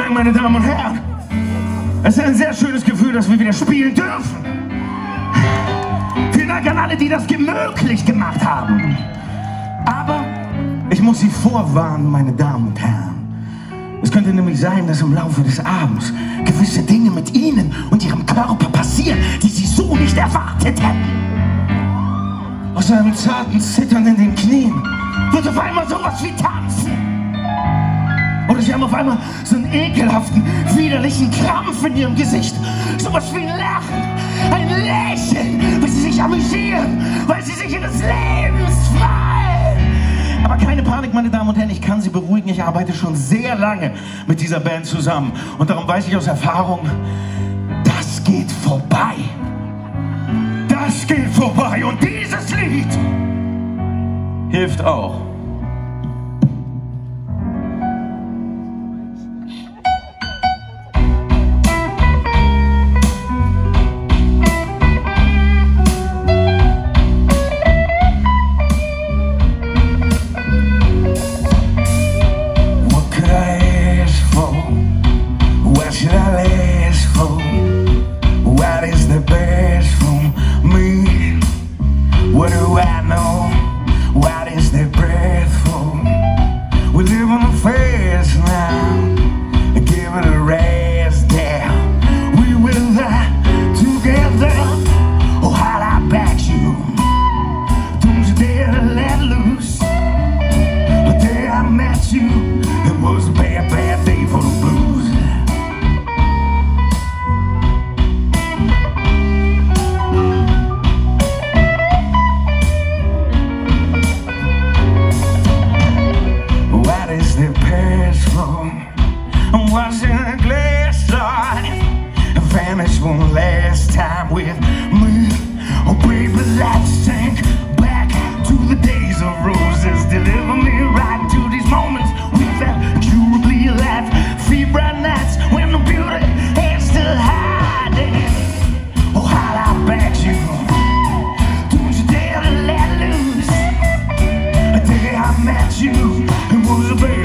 Dank, meine Damen und Herren. Es ist ein sehr schönes Gefühl, dass wir wieder spielen dürfen. Vielen Dank an alle, die das möglich gemacht haben. Aber ich muss Sie vorwarnen, meine Damen und Herren. Es könnte nämlich sein, dass im Laufe des Abends gewisse Dinge mit Ihnen und Ihrem Körper passieren, die Sie so nicht erwartet hätten. Aus einem zarten Zittern in den Knien wird auf einmal sowas wie tanzen. Sie haben auf einmal so einen ekelhaften, widerlichen Krampf in ihrem Gesicht. Sowas wie ein Lachen, ein Lächeln, weil sie sich amüsieren, weil sie sich in des Lebens freuen. Aber keine Panik, meine Damen und Herren, ich kann Sie beruhigen. Ich arbeite schon sehr lange mit dieser Band zusammen. Und darum weiß ich aus Erfahrung, das geht vorbei. Das geht vorbei. Und dieses Lied hilft auch. face now. was in a glass slot. Vanished one last time with me. Oh baby, let's sink back to the days of roses. Deliver me right to these moments with that jubilee life Fever nights when the beauty is still hiding. Oh, how I bet you Don't you dare to let loose. The day I met you, it was a baby.